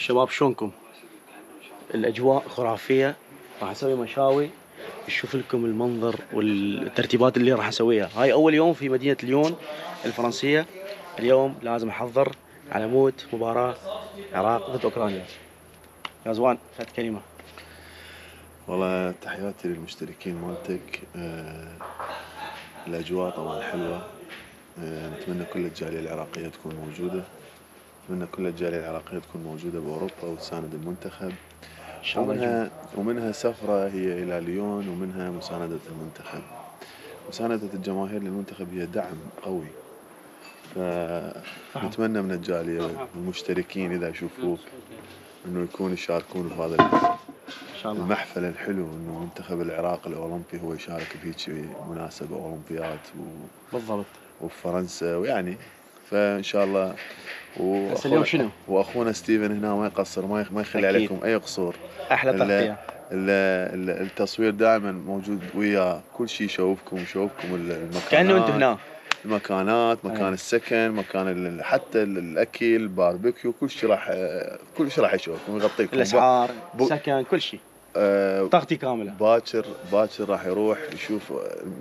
شباب شلونكم؟ الأجواء خرافية راح أسوي مشاوي. نشوف لكم المنظر والترتيبات اللي راح أسويها. هاي أول يوم في مدينة ليون الفرنسية. اليوم لازم أحضر على مود مباراة العراق ضد أوكرانيا. يا زوان فات كلمة. والله تحياتي للمشتركين مالتك. آه، الأجواء طبعا حلوة. آه، نتمنى كل الجالية العراقية تكون موجودة. نتمنى كل الجالية العراقية تكون موجودة بأوروبا وتساند المنتخب. إن شاء الله. ومنها ومنها سفرة هي إلى ليون ومنها مساندة المنتخب. مساندة الجماهير للمنتخب هي دعم قوي. فنتمنى من الجالية والمشتركين إذا يشوفوك إنه يكونوا يشاركون بهذا المحفل الحلو إنه منتخب العراق الأولمبي هو يشارك بهيك مناسبة أولمبيات و... بالضبط. وفرنسا ويعني فإن شاء الله. و... بس اليوم شنو؟ وأخونا ستيفن هنا ما يقصر ما ما يخلي أكيد. عليكم أي قصور. أحلى تغطية. ال- ال- التصوير دائما موجود وياه كل شيء يشوفكم يشوفكم ال- المكانات. كأنه أنتم هنا. المكانات مكان أي. السكن مكان حتى ال- الأكل باربيكيو كل شيء راح كل شيء راح يشوفكم ويغطيكم الأسعار بو- سكن كل شيء آه، تغطيه كاملة. باكر باكر راح يروح يشوف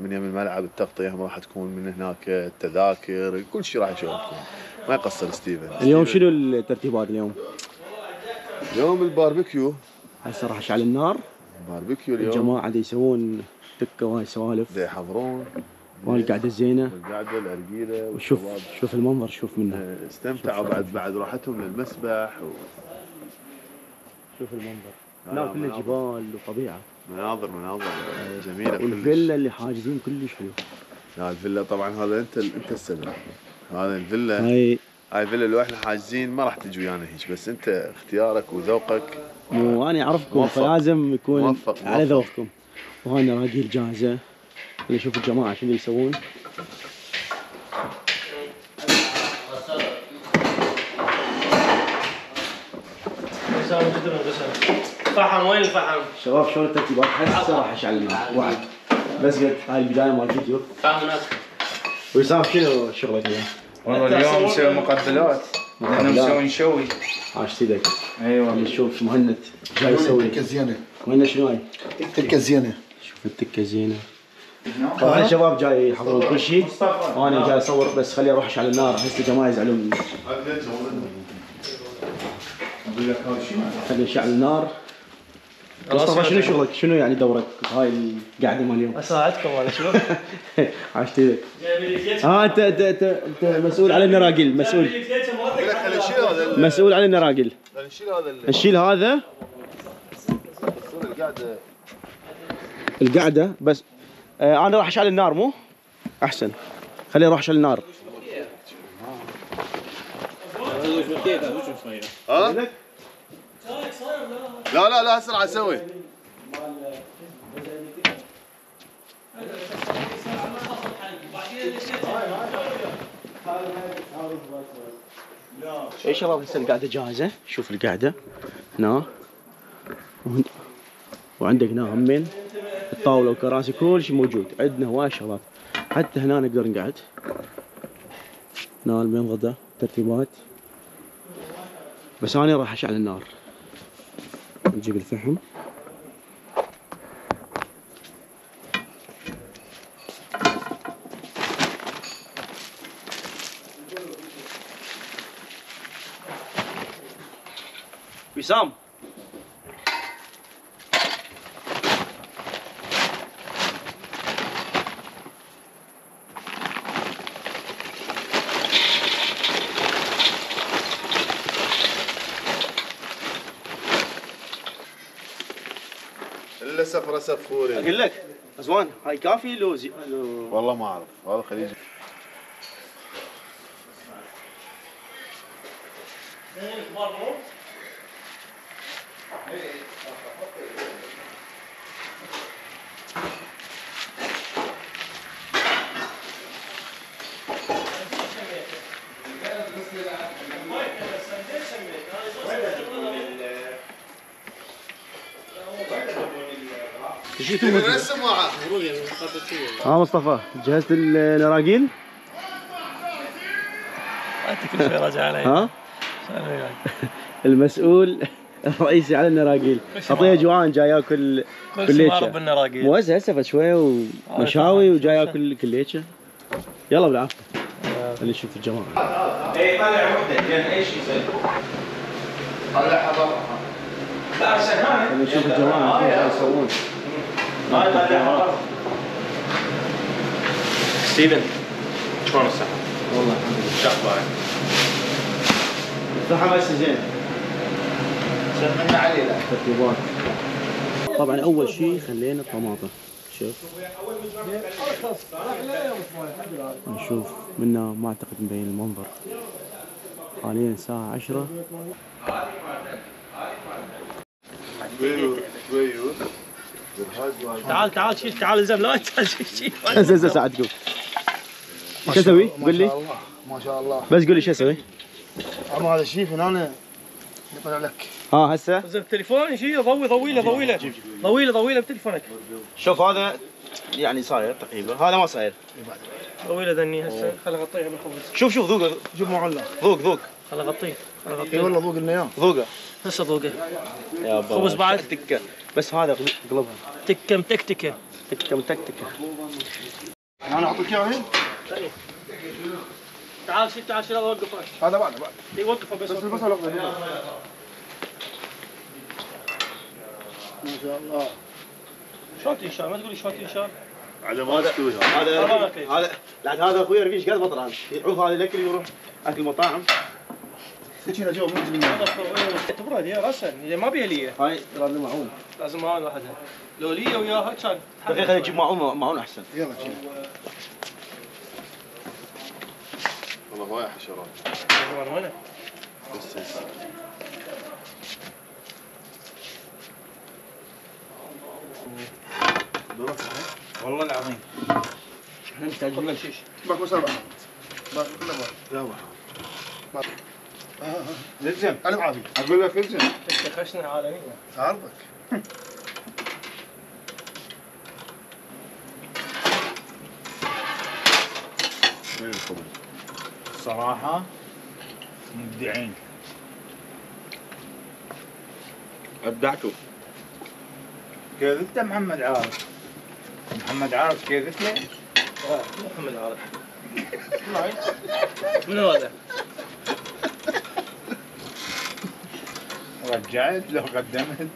من يم الملعب التغطيه هم راح تكون من هناك التذاكر كل شيء راح يشوفكم ما يقصر ستيفن. اليوم. شنو الترتيبات اليوم؟ اليوم الباربيكيو. هسه راح أشعل النار. باربيكيو اليوم. الجماعة دي يسوون دكه وهاي سوالف. دا يحضرون. والقعده الزينه القعده الارجيله وشوف شوف المنظر شوف منه آه، استمتعوا بعد بعد راحتهم للمسبح شوف المنظر. لا، لا كله مناظر. جبال وطبيعة. ومناظر مناظر جميلة كلش. والفيلا اللي حاجزين كلش حلو. لا الفيلا طبعا هذا أنت أنت السبب. هذا الفيلا هاي. هاي الفيلا لو إحنا حاجزين ما راح تجي ويانا هيك بس أنت اختيارك وذوقك. مو أنا أعرفكم. فلازم يكون موفق، على. ذوقكم. وهاي نراجيل جاهزة. خلينا نشوف الجماعة شنو يسوون. فحم وين الفحم؟ شباب شلون الترتيبات هسه راح اشعل النار وعد بس قلت هاي البداية مال الفيديو فحم هناك وسام شنو شغلك اليوم؟ والله اليوم مسوي مقبلات. إحنا. مسوي نشوي عاش سيدك. أيوه. نشوف مهند جاي يسوي. تكه زينة؟ مهند شنو هاي؟ تكه زينة. شوف التكة زينة. طبعا الشباب جاي يحضرون كل شيء. وأنا جاي أصور بس خلي أروح اشعل النار. أحس الجماعه يزعلون مني أقول لك هذا شنو خلي نشعل النار. مصطفى شنو شغلك؟ شنو يعني دورك هاي القعده مال اليوم؟ أساعدكم ولا شنو؟ عاشت إيدك آه انت انت انت, أنت مسؤول على النراقيل مسؤول مسؤول على النراقيل نشيل هذا نشيل هذا القعده القعده بس آه أنا راح أشعل النار مو؟ أحسن خليني أروح أشعل النار ها؟ لا لا لا راح أسوي. اي شباب هسه القعدة جاهزة؟ شوف القعدة. هنا. وعندك هنا همين. الطاولة وكراسي كل شيء موجود. عندنا هواي شغلات حتى هنا نقدر نقعد. هنا المنضده ترتيبات. بس أنا راح أشعل النار. نجيب الفحم. وسام. سفره سفوري أقول لك أزوان هاي كافي لو زي لو والله ما أعرف هذا خليجي من السماعه ها مصطفى جهزت كل علي. ها. المسؤول الرئيسي على النراقيل أعطيه جوعان جاي ياكل كل كليتشة. سمارة بالنراقيل موزع هسه فد شوية ومشاوي وجاي ياكل كليتشة. يلا بالعافية. خلينا نشوف الجماعة. اي طلع وحده زين إيش يصير؟ طلعها برا لا عشان نشوف الجماعه إيش يسوون ستيفن شلون الصحة؟ والله الحمد لله شو أخبارك؟ الصحه بس زين. سمنا علي لا ترتيبات. طبعا أول شيء خلينا الطماطم. شوف. نشوف منا ما أعتقد مبين المنظر. حاليا الساعة عشرة. تعال تعال شيل تعال زين لا تعال شيل شيل. زين زين ساعدكم شو أسوي؟ قول لي. ما شاء الله بس قول لي شو أسوي؟ أما هذا الشيف هنا يطلع لك. ها هسه؟ زين التليفون شيل ضوي ضوي له ضوي له. ضوي له ضوي له بتليفونك. شوف هذا يعني صاير تقريبا. هذا ما صاير. ضوي له ذني هسه. خل أغطيها بالخبز شوف شوف ذوق. شوف معلق. ذوق ذوق. خل اغطيه خل اي اغطيه والله ذوق لنا اياه ذوقه؟ هسه ذوقه؟ يا خبز بعد؟ تكة. بس هذا قلبها. تكة متكتكة. تكة متكتكة. أنا اعطيك اياه الحين تعال شيل تعال شيل هذا وقفه. هذا بعد بعد. اي وقفه بس بس وقفه. البصل هنا. ما شاء الله. شلون تنشال ما تقول لي شلون تنشال على ما تستوي هذا. هذا أوكي. هذا هذا أخوي رفيج قد بطران. يعوف هذا الأكل يروح أكل مطاعم. سكينه جو من جبنا هذا أخوي. تبرد يا راسا ما بيها ليه هاي لازم معون لازم معاون واحدة لو ليه وياها كان دقيقه خلينا نجيب معون معون احسن يلا والله هواي حشرات وين؟ بس. والله العظيم إحنا نحتاج تفضل شيش باك بصل بعد باك كله لا واحد. لزم الف عافيه أقول لك لزم انت عارفك وين الخبز؟ صراحة مبدعين. أبدعتوا. كيف انت محمد عارف. محمد عارف كيف انت محمد عارف. من هذا؟ رجعت لو قدمت.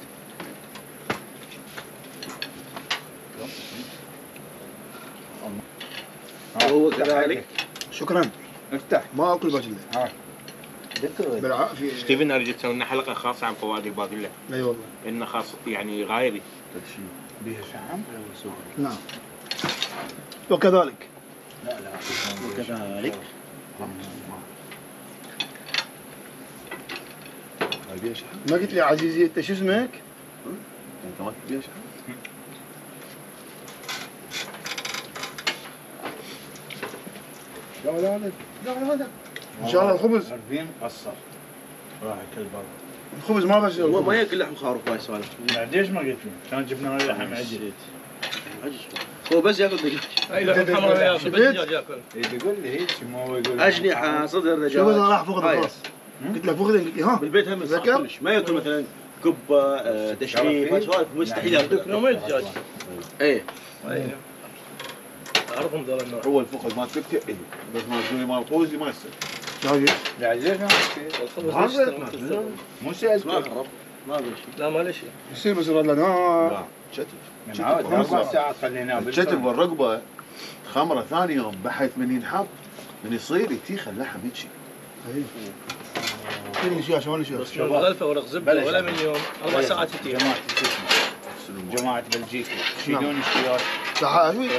وهو كذلك. شكرا. افتح. ما أكل باجله ها. بالعافية. ستيفن أريد تسوي لنا حلقة خاصة عن فوائد الباقله أي والله. انه خاص يعني غايبي بيها شحم نعم. وكذلك. وكذلك. ما قلت لي عزيزي أنت شو اسمك؟ أنت ما تبيها شحن. لا لا لا. إن شاء الله الخبز. عارفين قصر. راح كل برا الخبز ما بس هو ما ياكل لحم خروف هاي سوالف بعد ليش ما قلت لي؟ كان جبنا له لحم عجل. هو بس ياكل دجاج. أي لحم حمراء ياكل بس؟ دجاج ياكل. إيه بيقول لي هيك ما هو يقول اجنحه صدر دجاج. شو راح فقد هاي. قلت له فقد قلت لي ها بالبيت هم ذكر؟ ياكلش ما ياكل مثلا كبة آه، تشريف سوالف مستحيل ياكل نوم الدجاج إيه. أعرفهم ذول النوع. هو الفخذ ما إيه. بس ما تقولي مال فوزي ما يصير. شايف؟ ليش ما ما أعرف. مثل الزبط. مو ما سألتك خرب ما لا ما له شيء يصير بس رد لنا ها لا. شتف من عاد أربع ساعات خليناه الشتف. والرقبة خمرة ثاني يوم بحيث من ينحط من يصير يتيخ اللحم هيجي شو بس من غلفة ورق زبده بلش. ولا من يوم أربع ساعات جماعة؟ جماعة بلجيكا. يشيلون الشياط صح شوي